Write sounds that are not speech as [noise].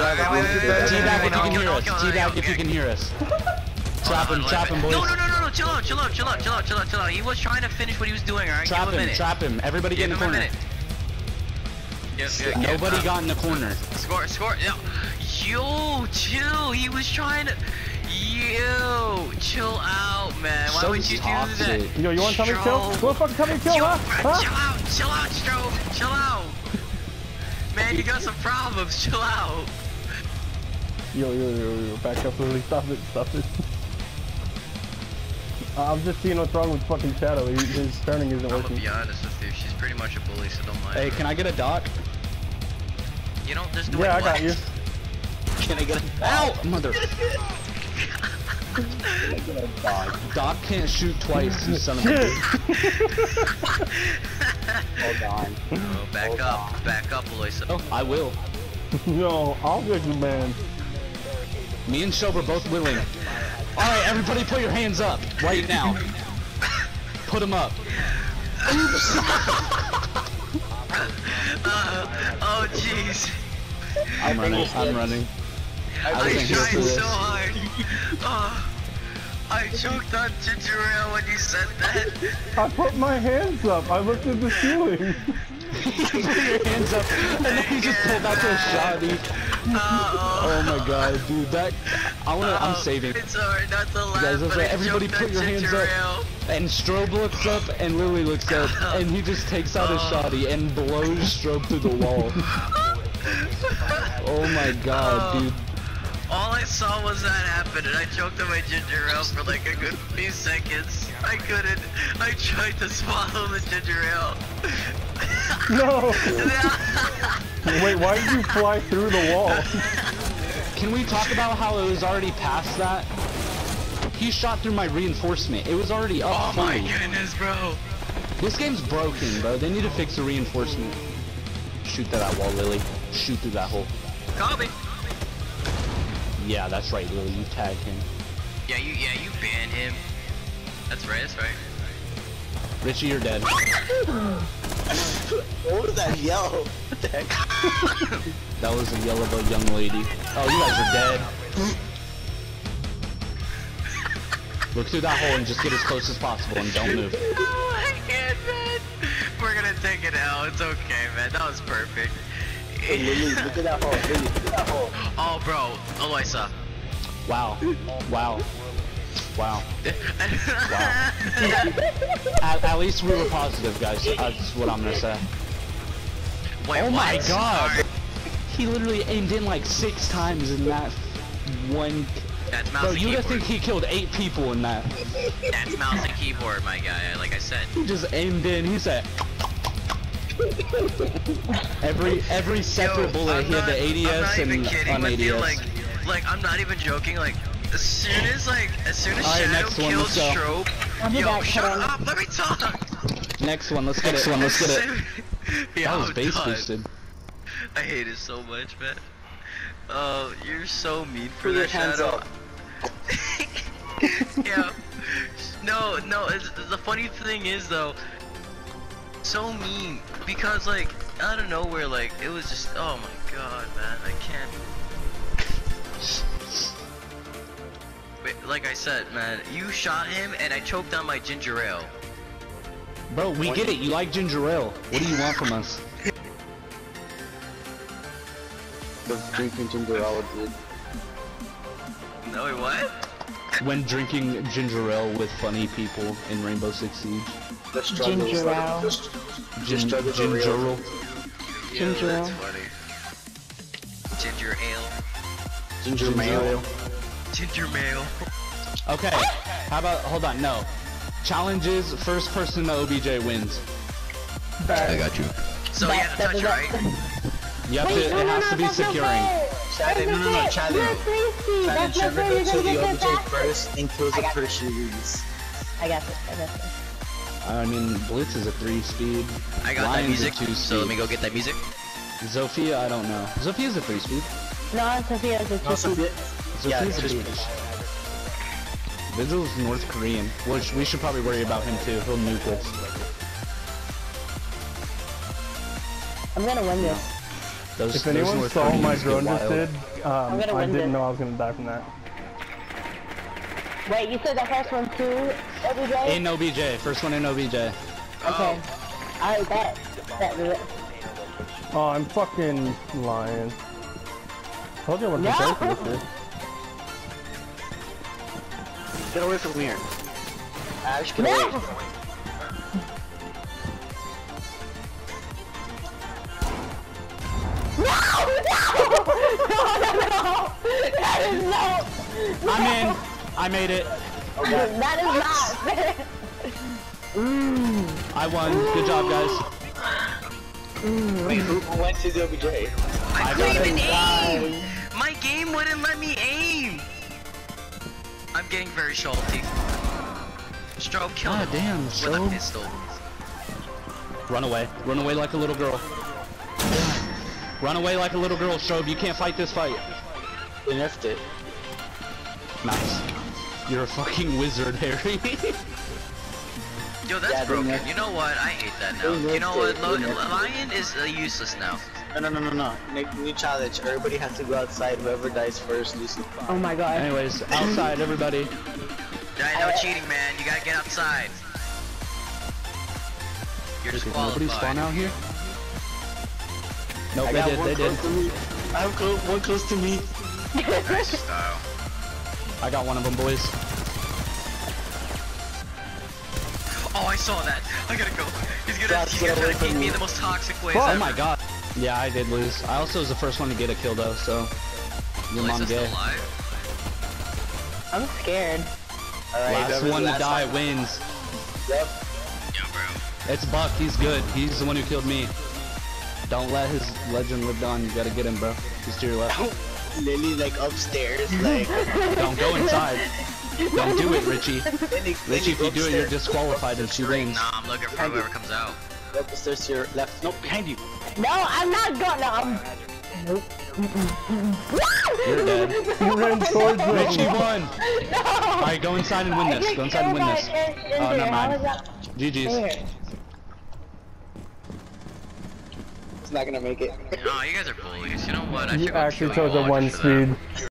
Teabag if you can hear us. no, no, Teabag if you can hear us. Trap him, trap him, boys. No, no, no, no, no, chill out, chill out, chill out, chill out, chill out, chill out. He was trying to finish what he was doing, alright? Give Trap him a minute. trap him. Everybody get in the corner. Nobody got in the corner. Score, score. Yo, yo, chill. He was trying to. Yo, chill out, man. Why So would you do toxic. that? Yo, you want to tell me kill? Strobe. You want to fucking tell me kill, Yo, huh? bro, Huh? Chill out, chill out, Strobe. Chill out. Man, you got some problems. Chill out. Yo, yo, yo, yo, back up, Lily. Stop it, stop it. I'm just seeing what's wrong with fucking Shadow. He, his turning isn't I'm gonna working. be honest with you. She's pretty much a bully, so don't mind. Hey, her. can I get a doc? You know, there's no Yeah, I way- got you. Can I get a Ow! Mother. [laughs] dog? Doc can't shoot twice, you son of a [laughs] bitch. Hold on. Oh, back Hold up, on. back up, Eloisa. Oh, I will. [laughs] Yo, I'll get you, man. Me and Shob are both willing. Alright, everybody put your hands up right now. Put them up. Uh, oh, jeez. I'm running, I'm running. I I think tried so hard. Oh, I choked on ginger ale when you said that. I put my hands up. I looked at the ceiling. You put your hands up, and then he just pulled out the shotty. Uh-oh. Oh my god, dude, that... I wanna, I'm Oh, saving. It's alright not laugh, Guys, right. Everybody put your hands up. And Strobe looks up, and Lily looks up, and he just takes out his Oh. shotty and blows Strobe through the wall. Oh my god, Oh. dude. All I saw was that happen, and I choked on my ginger ale for like a good few seconds. I couldn't. I tried to swallow the ginger ale. [laughs] No. Wait, why did you fly through the wall? Can we talk about how it was already past that? He shot through my reinforcement. It was already up oh my fully. goodness, bro. This game's broken, bro. They need to fix the reinforcement. Shoot through that wall, Lily. Shoot through that hole. Copy. Yeah, that's right, Lily. You tag him. Yeah, you yeah you banned him. That's right. That's right. Richie, you're dead. [laughs] What was that yell? What the heck? That was a yell of a young lady. Oh, you guys are dead. Look through that hole and just get as close as possible and don't move. [laughs] Oh, I can't, man. We're gonna take it out. It's okay, man. That was perfect. Hey, Lily, look at that hole. Lily, look at that hole. oh, bro, Eloisa. Wow. Wow. Wow. [laughs] Wow. At, at least we were positive, guys. That's what I'm gonna say. Wait, Oh my what? god! He literally aimed in like six times in that one. That's mouse Bro, and you would think he killed eight people in that. That's mouse and keyboard, my guy. Like I said. He just aimed in. He said. every every separate Yo, bullet I'm he had not- the I'm ADS and on ADS. you. Like, like I'm not even joking. Like, as soon as like, as soon as Alright, Shadow next one, killed let's go. Strobe, I'll yo, back, shut hold on. up. Let me talk. Next one, let's get it. Let's get it. [laughs] yeah, That was I'm base done. boosted. I hate it so much, man. Oh, you're so mean for Put that shadow. [laughs] yeah. No, no. It's, the funny thing is though, so mean because like out of nowhere, like it was just. Oh my god, man. I can't. Wait, like I said, man, you shot him and I choked on my ginger ale. Bro, we get it. You like ginger ale. What do you want from us? The drinking ginger ale, dude. No, wait, what? When drinking ginger ale with funny people in Rainbow Six Siege. The struggles. Ginger ale. Just, just struggles ginger ale. Ginger yeah, that's ale. Ginger ale. Ginger, Ginger mayo. ale. Ginger mail. Okay. How about? Hold on. No. Challenges. First person to OBJ wins. I got you. So you have to touch, right? You have to. No, it no, has no, to be securing. fair. Challenge, no, no, no, That's challenge. You're crazy. Challenge Trevor go You're to the OBJ first and kills I the got first you lose. I got this. I got this. I mean, Blitz is a three speed. I got Lion's that music, two so let me go get that music. Zofia, I don't know. Zofia's a three speed. No, Sophia's a No, two. Sophia. Yeah, Zofia's a. Vigil's North Korean, which we should probably worry about him too. He'll nuke us. I'm gonna win this. Those, If anyone saw what my drone just did, um, I didn't this. know I was gonna die from that. Wait, you said the first one too, OBJ? In OBJ, first one in OBJ. Okay. Oh. Alright, bet. Bet, bet. Oh, I'm fucking lying. Told you I wasn't No. prepared for this shit. Get away from here. Ash, get away. [laughs] No! No! No! No, no, no! That is no! I'm in. I made it. Okay. That is not [laughs] I won. Good job, guys. Wait, who who went to the OBJ? I I couldn't got it. Aim! Game wouldn't let me aim! I'm getting very salty. Strobe killed God him damn, with a pistol. Run away. Run away like a little girl. Run away like a little girl, Strobe. You can't fight this fight. They nerfed it. Nice. You're a fucking wizard, Harry. Yo, that's Yeah, broken. You know what? I hate that now. You know what? Lo They nerfed it. Lion is uh, useless now. No, no, no, no, no. New, new challenge. Everybody has to go outside. Whoever dies first loses. Oh my god. Anyways, outside, everybody. Alright, no cheating, man. You gotta get outside. You're Did nobody spawn out here? Nope, they did, one they did. to. I have clo one close to me. Nice [laughs] style. I got one of them, boys. Oh, I saw that. I gotta go. He's gonna, Stop, he's gonna try to beat me me. in the most toxic way. Oh ever. my god. Yeah, I did lose. I also was the first one to get a kill though, so. Your mom Lisa's still gay. alive. I'm scared. Alright, Last whoever's one to last die one- wins. Yep. Yeah, bro. It's Buck, he's good. He's the one who killed me. Don't let his legend live on. You gotta get him, bro. He's to your left. [laughs] Lily like upstairs, like [laughs] Don't go inside. Don't do it, Richie. Lily, Richie, if you do it, you're disqualified and she wins. Nah, I'm looking for whoever comes out. Upstairs to your left. Nope, behind you. No, I'm not going. No, I'm. Nope. You're dead. [laughs] You ran towards Richie him. won! [laughs] No! Alright, go inside and win this. Go inside and win this. Oh, never mind. is GG's. It's not gonna make it. No, you guys are bullies. You know what? I You should actually chose a one just for that. speed.